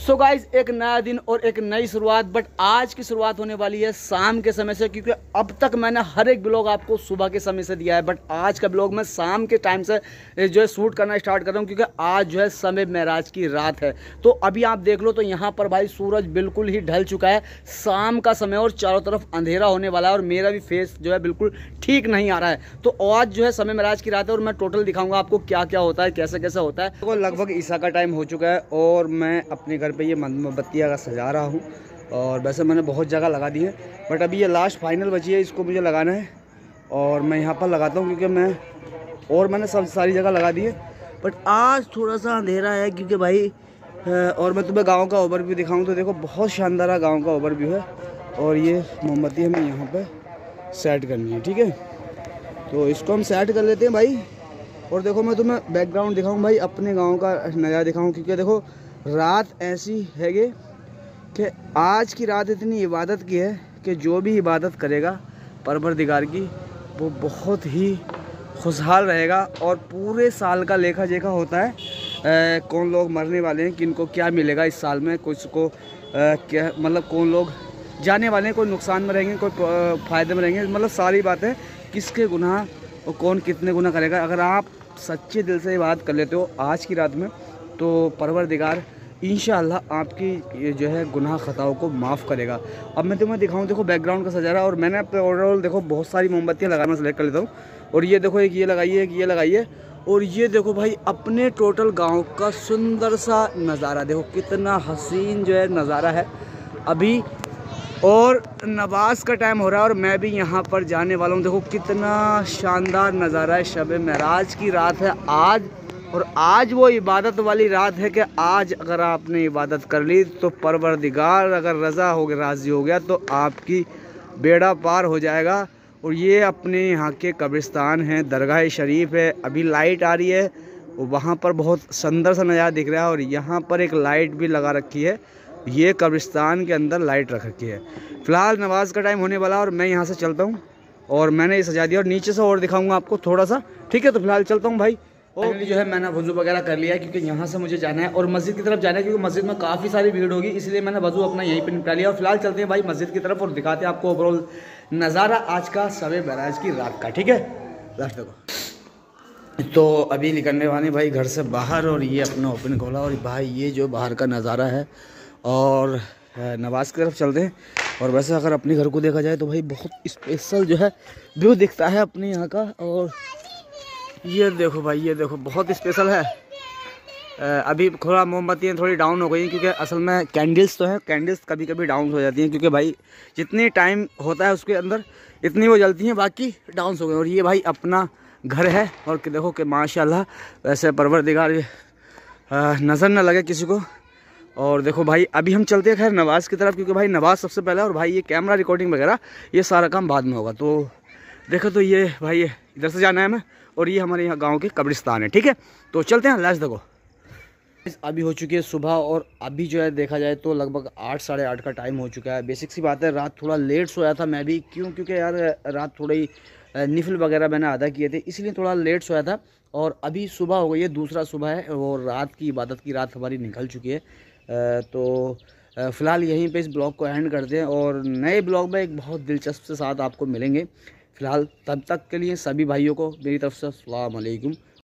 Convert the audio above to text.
सो so guys एक नया दिन और एक नई शुरुआत बट आज की शुरुआत होने वाली है शाम के समय से, क्योंकि अब तक मैंने हर एक ब्लॉग आपको सुबह के समय से दिया है बट आज का ब्लॉग मैं शाम के टाइम से जो है शूट करना स्टार्ट कर रहा हूँ, क्योंकि आज जो है समय महराज की रात है। तो अभी आप देख लो तो यहाँ पर भाई सूरज बिल्कुल ही ढल चुका है, शाम का समय और चारों तरफ़ अंधेरा होने वाला है, और मेरा भी फेस जो है बिल्कुल ठीक नहीं आ रहा है। तो आज जो है समय महराज की रात है, और मैं टोटल दिखाऊँगा आपको क्या क्या होता है कैसे कैसे होता है। तो लगभग ईसा का टाइम हो चुका है, और मैं अपने घर पे ये मोमबत्तियाँ का सजा रहा हूँ। और वैसे मैंने बहुत जगह लगा दी है, बट अभी ये लास्ट फाइनल बची है, इसको मुझे लगाना है। और मैं यहाँ पर लगाता हूँ क्योंकि मैं, और मैंने सब सारी जगह लगा दी है। बट आज थोड़ा सा अंधेरा है क्योंकि भाई और मैं तुम्हें गाँव का ओवरव्यू दिखाऊँ तो देखो, बहुत शानदार गाँव का ओवरव्यू है। और ये मोमबत्ती हमें यहाँ पे सेट करनी है, ठीक है? तो इसको हम सेट कर लेते हैं भाई। और देखो मैं तुम्हें बैकग्राउंड दिखाऊँ, भाई, अपने गाँव का नज़ारा दिखाऊँ, क्योंकि देखो रात ऐसी है कि आज की रात इतनी इबादत की है कि जो भी इबादत करेगा परवर दिगार की वो बहुत ही खुशहाल रहेगा और पूरे साल का लेखा जेखा होता है आ, कौन लोग मरने वाले हैं किनको क्या मिलेगा इस साल में कुछ को आ, क्या मतलब कौन लोग जाने वाले हैं कोई नुकसान में रहेंगे कोई फ़ायदे में रहेंगे मतलब सारी बातें किसके गुनाह और कौन कितने गुना करेगा अगर आप सच्चे दिल से बात कर लेते हो आज की रात में तो परवर दिगार इन आपकी जो है गुनाह ख़ताओं को माफ़ करेगा। अब मैं तुम्हें दिखाऊँ, देखो बैकग्राउंड का सजा रहा और मैंने अपने ओवरऑल देखो बहुत सारी मोमबत्तियाँ लगाना सेलेक्ट कर लेता हूँ। और ये देखो एक ये लगाइए एक ये लगाइए और ये देखो भाई, अपने टोटल गाँव का सुंदर सा नज़ारा। देखो कितना हसीन जो है नज़ारा है। अभी और नवाज़ का टाइम हो रहा है और मैं भी यहाँ पर जाने वाला हूँ। देखो कितना शानदार नज़ारा है शब महराज की रात है। आज और आज वो इबादत वाली रात है कि आज अगर आपने इबादत कर ली तो परवरदिगार अगर रज़ा हो गया, राज़ी हो गया तो आपकी बेड़ा पार हो जाएगा। और ये अपने यहाँ के कब्रिस्तान हैं, दरगाह शरीफ है। अभी लाइट आ रही है वहाँ पर बहुत सुंदर सा नज़ारा दिख रहा है, और यहाँ पर एक लाइट भी लगा रखी है। ये कब्रिस्तान के अंदर लाइट रख रखी है। फ़िलहाल नमाज़ का टाइम होने वाला और मैं यहाँ से चलता हूँ, और मैंने ये सजा दिया, और नीचे से और दिखाऊँगा आपको थोड़ा सा। ठीक है तो फ़िलहाल चलता हूँ भाई। और जो है मैंने वज़ू वगैरह कर लिया क्योंकि यहाँ से मुझे जाना है और मस्जिद की तरफ़ जाना है क्योंकि मस्जिद में काफ़ी सारी भीड़ होगी इसलिए मैंने वज़ू अपना यहीं पर निपटा लिया और फ़िलहाल चलते हैं भाई मस्जिद की तरफ़ और दिखाते हैं आपको ओवरऑल नज़ारा आज का सवे बराज की रात का ठीक है? लास्ट देखो तो अभी निकलने वाले भाई घर से बाहर और ये अपना ओपन खोला और भाई ये जो बाहर का नज़ारा है और नवाज़ की तरफ़ चलते हैं। और वैसे अगर अपने घर को देखा जाए तो भाई बहुत स्पेशल जो है व्यू दिखता है अपने यहाँ का और ये देखो भाई, ये देखो, बहुत स्पेशल है। अभी थोड़ा मोमबत्तियाँ थोड़ी डाउन हो गई हैं क्योंकि असल में कैंडल्स तो हैं कैंडल्स कभी कभी डाउन हो जाती हैं क्योंकि भाई जितनी टाइम होता है उसके अंदर, इतनी वो जलती हैं, बाकी डाउन हो गई और ये भाई अपना घर है और देखो कि माशाल्लाह, वैसे परवर दिगार नज़र ना लगे किसी को। और देखो भाई, अभी हम चलते हैं खैर नवाज़ की तरफ़ क्योंकि भाई नवाज़ सबसे पहले और भाई ये कैमरा रिकॉर्डिंग वगैरह, ये सारा काम बाद में होगा। तो देखो तो ये भाई, इधर से जाना है हमें और ये हमारे यहाँ गाँव के कब्रिस्तान है, ठीक है? तो चलते हैं लास्ट देखो अभी हो चुकी है सुबह और अभी जो है देखा जाए तो लगभग आठ, साढ़े आठ का टाइम हो चुका है। बेसिक सी बात है, रात थोड़ा लेट सोया था मैं भी। क्यों? क्योंकि यार, रात थोड़ी निफल वगैरह मैंने अदा किए थे, इसलिए थोड़ा लेट सोया था। और अभी सुबह हो गई है, दूसरा सुबह है और रात की इबादत की रात हमारी निकल चुकी है। तो फ़िलहाल यहीं पे इस ब्लॉग को एंड करते हैं और नए ब्लॉग में एक बहुत दिलचस्प से साथ आपको मिलेंगे। फ़िलहाल तब तक के लिए सभी भाइयों को मेरी तरफ़ से अलैक्म